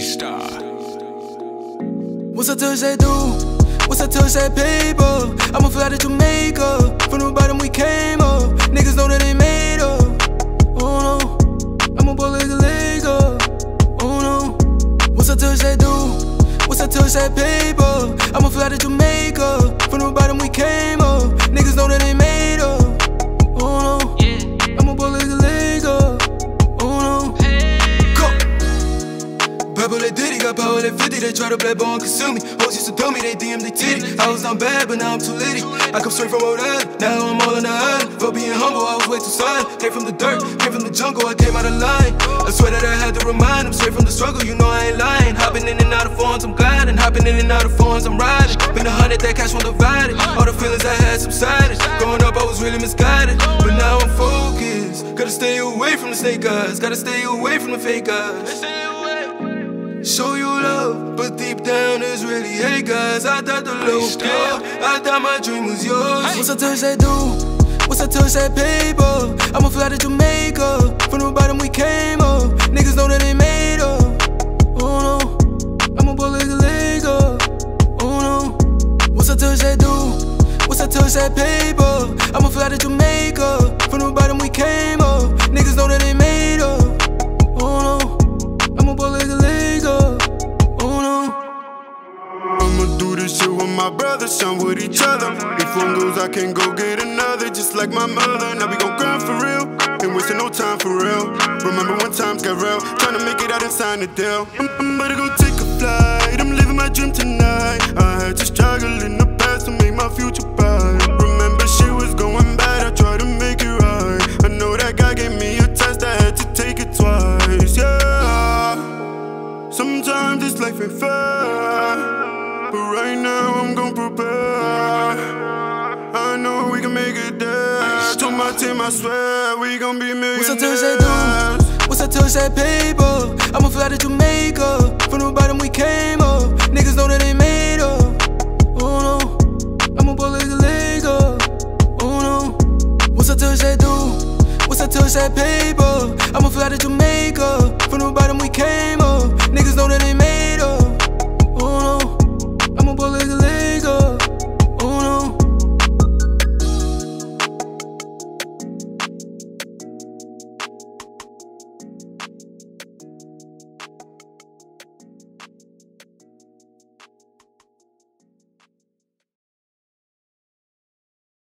Star. What's up to say do? What's up to say paper? I'ma fly to Jamaica. From the bottom we came What's up to say do? What's up to say paper? I'ma fly to Jamaica. It, they 50, they try to play ball and consume me. Hoes used to tell me they DM, they titty. I was down bad, but now I'm too litty. I come straight from Island, now I'm all in the island. For being humble, I was way too silent. Came from the dirt, came from the jungle, I came out of line. I swear that I had to remind them, straight from the struggle, you know I ain't lying. Hopping in and out of phones, I'm gliding. Hopping in and out of phones, I'm riding. Been a hundred, that cash won't divide it. All the feelings I had subsided. Growing up, I was really misguided. But now I'm focused. Gotta stay away from the snake eyes, gotta stay away from the fake eyes. Show you love, but deep down it's really hate, guys. I thought the low scale, I thought my dream was yours. What's up to say do? What's up to say paper? I'ma fly to Jamaica. From the bottom we came up. Niggas know that they made up. Oh no, I'ma ball like a Laker. Oh no, what's up to say do? What's up to say paper? I'ma fly to Jamaica. From the bottom we came up. Niggas know that they made up. This with my brothers, shine with each other. If one goes, I can go get another, just like my mother. Now we gon' grind for real, ain't wasting no time for real. Remember when times got real, tryna make it out and sign the deal. I'm, I'm about to go take a flight, I'm living my dream tonight. I had to struggle in the past to make my future bright. Remember shit was going bad, I tried to make it right. I know that God gave me a test, I had to take it twice, yeah. Sometimes this life ain't fair, gon' prepare. I know we can make it there. To my team, I swear we gon' be millionaires. What's up to say do? What's up to say paper? I'ma fly to Jamaica. From the bottom we came up. Niggas know that they made up. Oh no, I'ma ball like a Laker. Oh no, what's up to say do? What's up to say paper? I'ma fly to Jamaica.